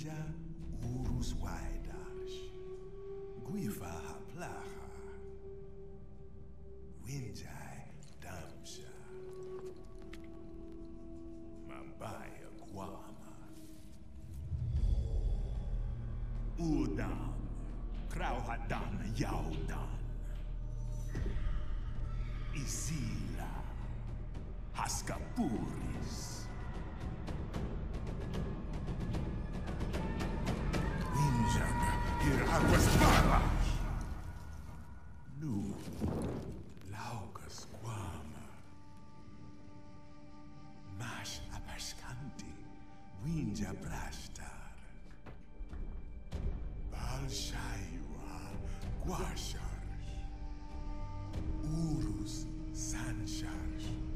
Winja, Urus Waidash, Guifa Haplaha, Winjai, Damsha, Mabaya Guama, Udam, Krauhadan Yaudan, Isila, Haskapuris, 下一。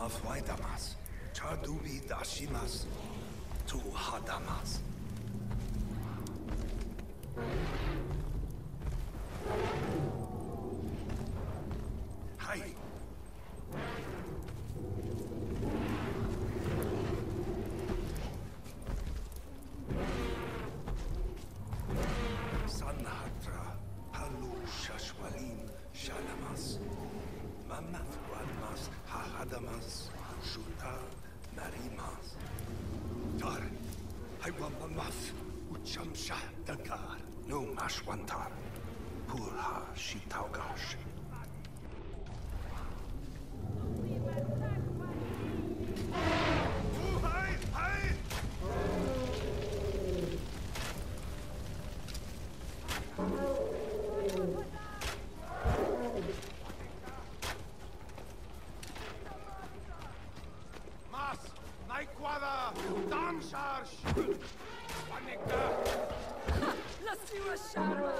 Mama Fuaidamas, Chadubi Dashimas, Tu Hadamas. Hai. Sanhatra, Halu Shashwalim, Shalamas. Mamath Hahadamas, Shuta, Narimas. Tar, Haiwamamath, Uchamsha, Dakar, No Mashwantar, Purha, Shitaugash. Damsharsh, Wanika, La siła szarma!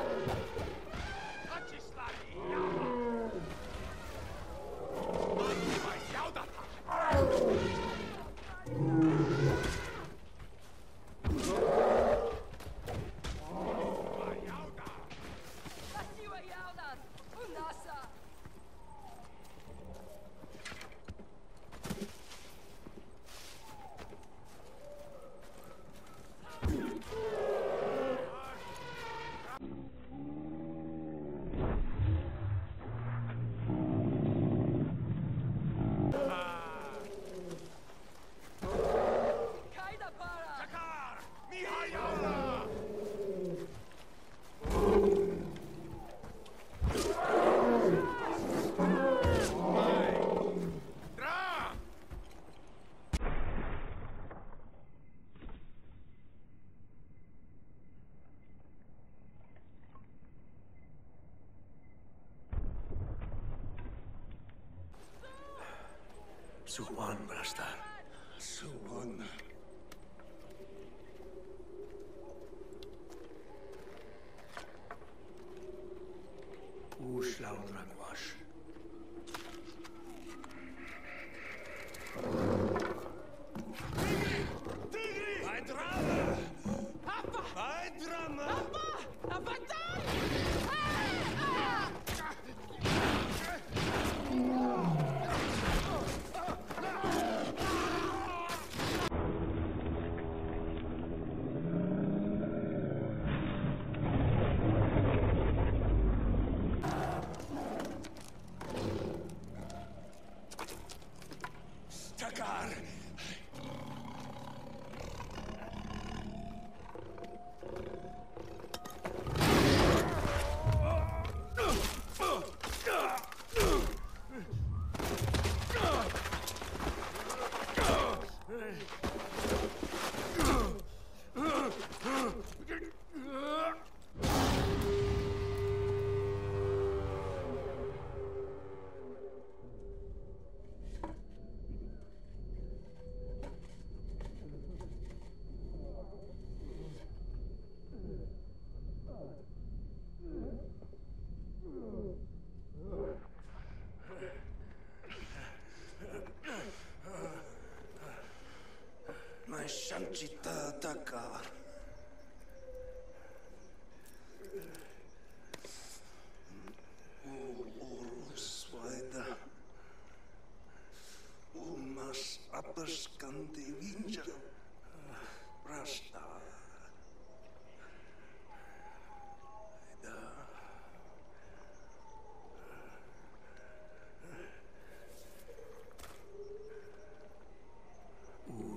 Ušlaudragwash.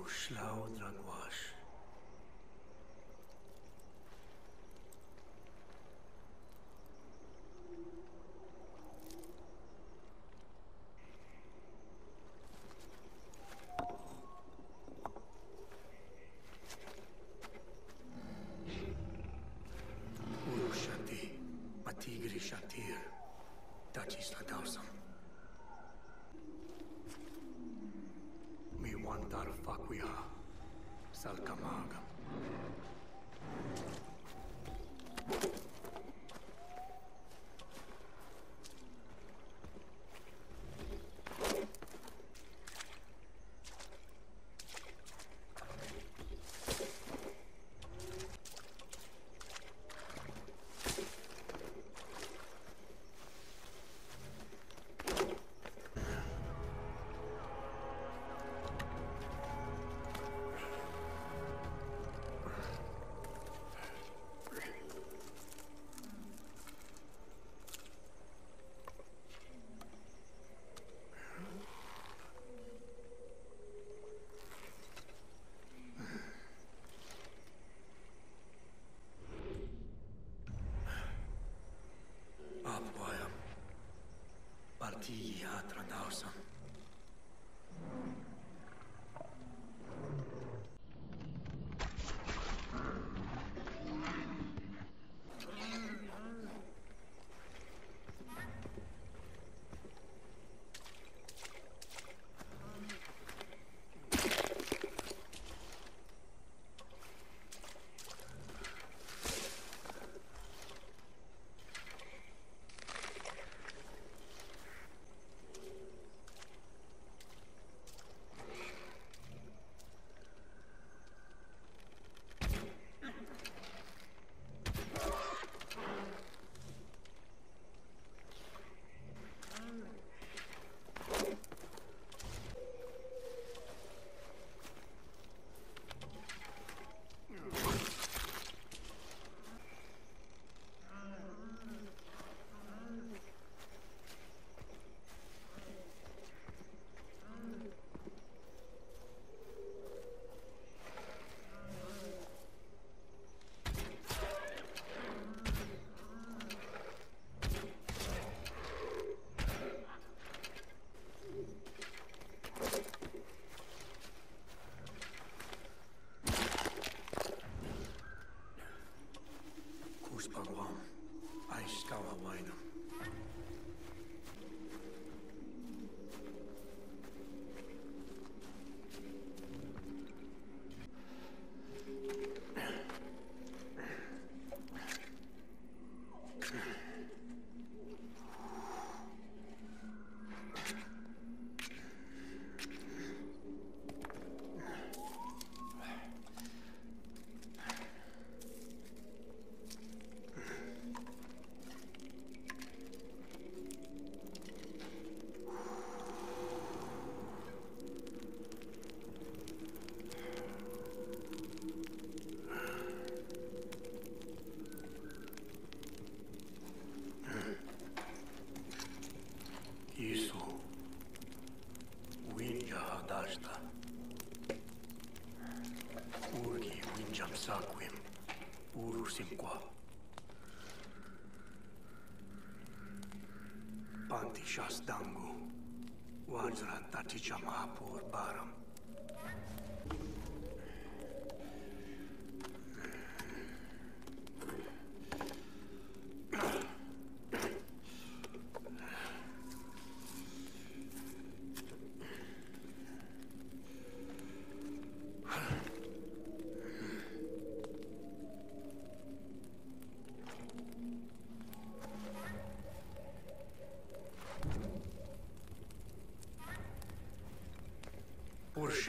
Auschlau, Draguache! Pati jį atradausiu. Panti shas dangu, wajra tati chamapur baram.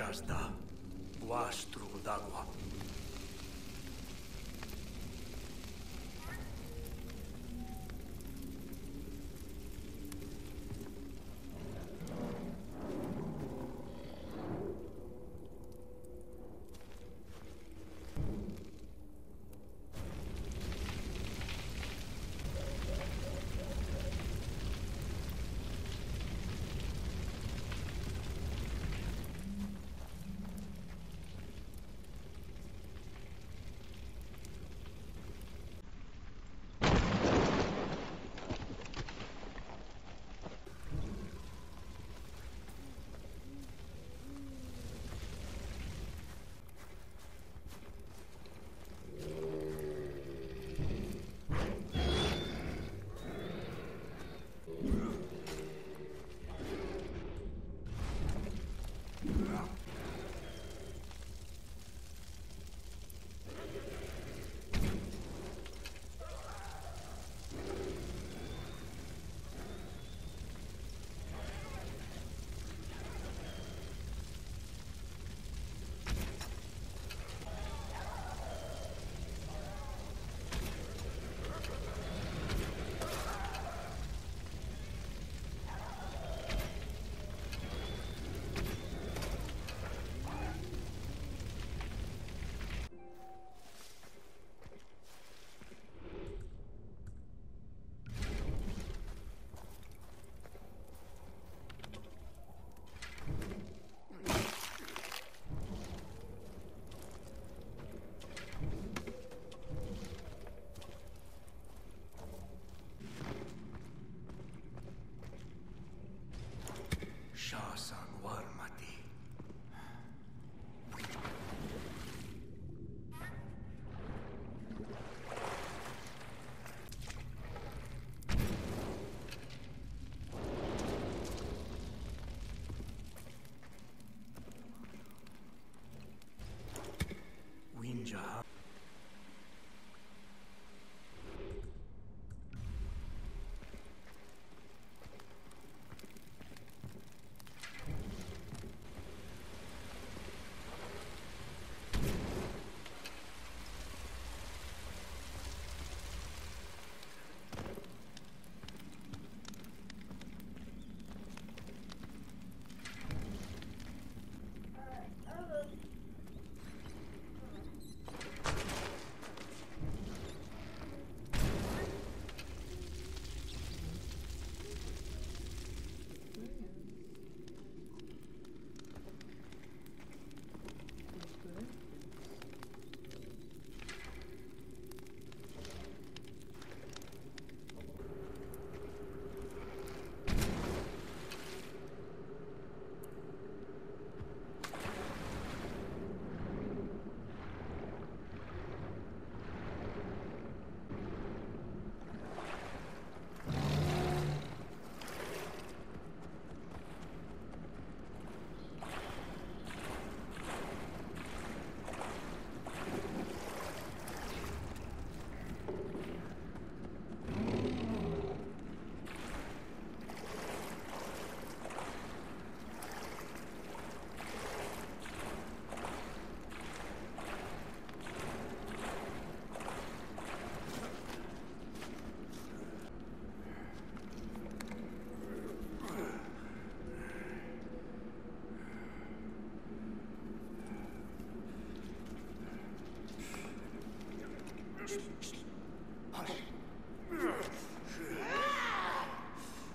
Já está. O astro d'água.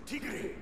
Tigre!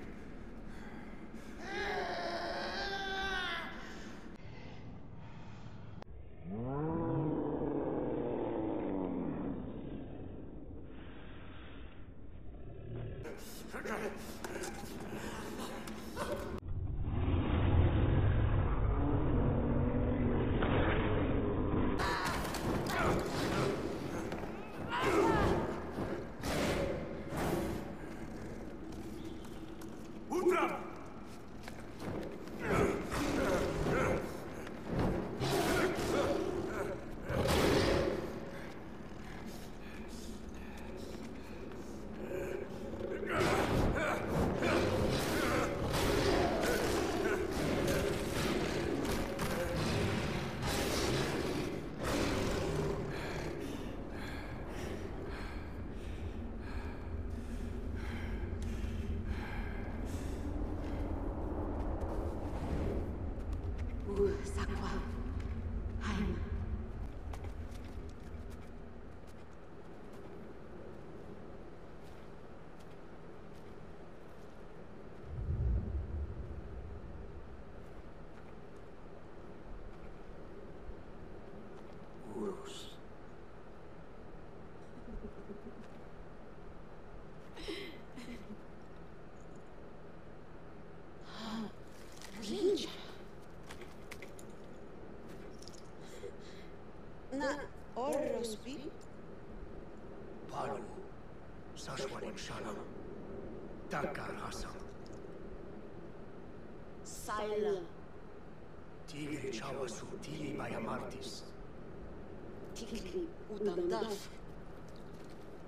Urus. Udan Daf.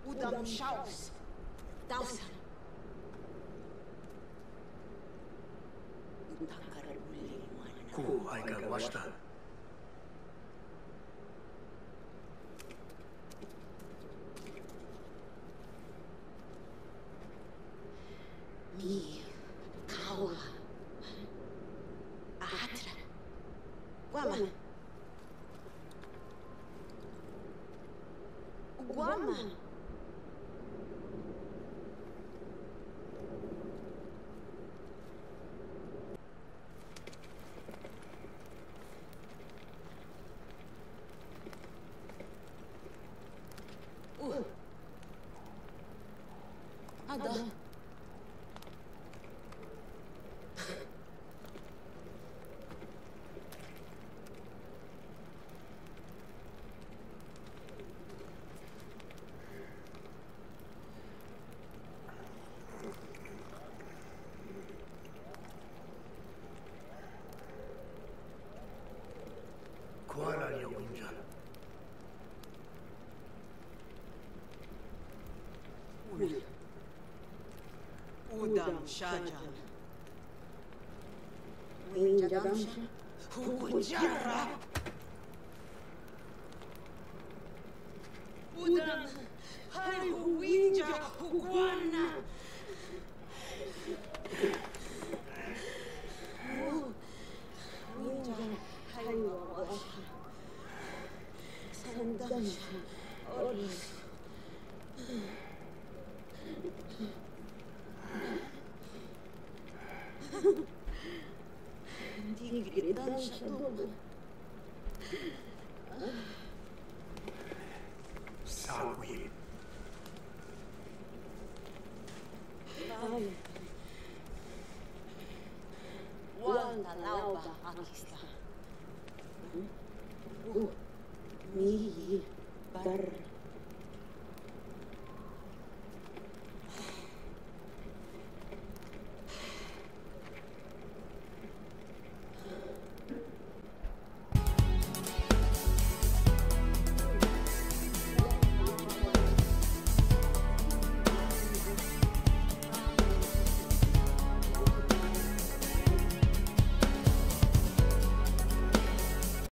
Udan Schaus. Dausan. Ku aiga washta. Me. 我阿德 Shaja. Ujara. Udam. Hai, Ujara. Ujara. Alba, Alista. Uh, mi, bar.